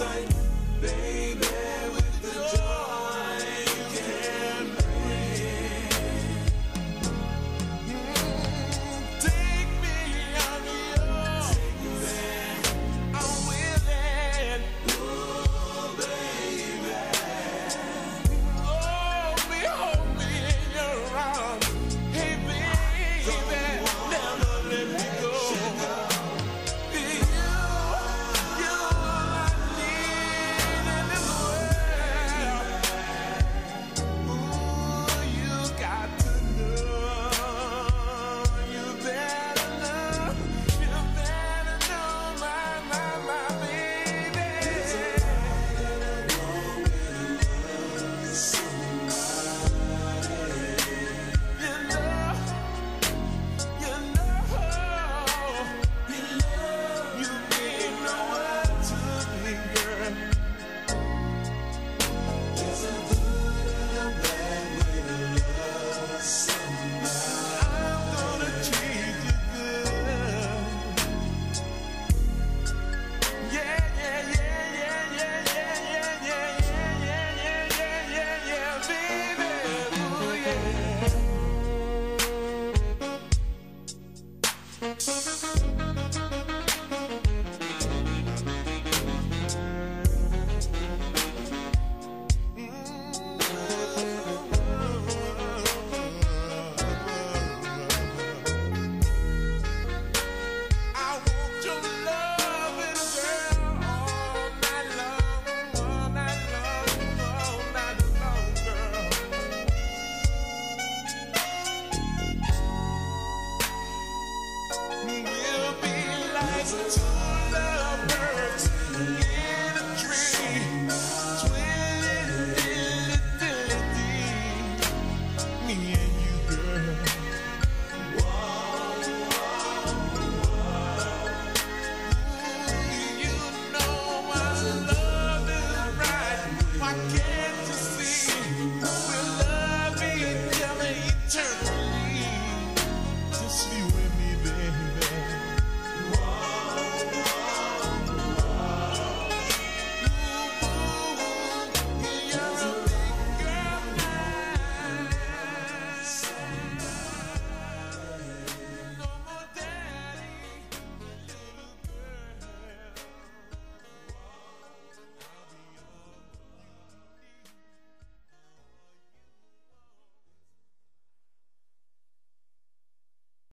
outside. terrible.